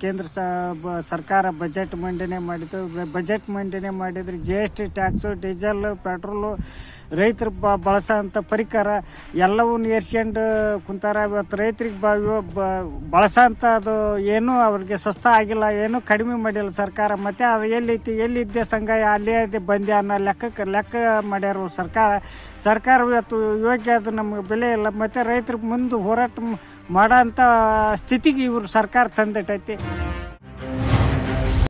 ಕೇಂದ್ರ ಸರ್ಕಾರ ಬಜೆಟ್ ಮಂಡನೆ ಮಾಡಿತು ಬಜೆಟ್ ಮಂಡನೆ ಮಾಡಿದ್ರೆ G S T tax diesel petrol ರೈತರು ಬ ಬಳಸೋಂಥ ಪರಿಕರ ಎಲ್ಲವೂ ಏರ್ಸ್ಕೊಂಡು ಕುಂತಾರ. ಇವತ್ತು ರೈತರಿಗೆ ಬ ಬಳಸೋಂಥ ಅದು ಏನೂ ಅವ್ರಿಗೆ ಸ್ವಸ್ಥ ಆಗಿಲ್ಲ, ಏನೂ ಕಡಿಮೆ ಮಾಡಿಲ್ಲ ಸರ್ಕಾರ. ಮತ್ತು ಅದು ಎಲ್ಲೈತಿ ಎಲ್ಲಿದ್ದೆ ಸಂಘ ಅಲ್ಲೇ ಇದೆ ಬಂದೆ ಅನ್ನೋ ಲೆಕ್ಕಕ್ಕೆ ಲೆಕ್ಕ ಮಾಡ್ಯಾರ ಸರ್ಕಾರ. ಸರ್ಕಾರ ಇವತ್ತು ಯೋಗ್ಯ ಅದು ನಮಗೆ ಬೆಲೆ ಇಲ್ಲ. ಮತ್ತು ರೈತರಿಗೆ ಮುಂದೆ ಹೋರಾಟ ಮಾಡೋ ಮಾಡೋಂಥ ಸ್ಥಿತಿಗೆ ಇವರು ಸರ್ಕಾರ ತಂದಿಟ್ಟೈತಿ.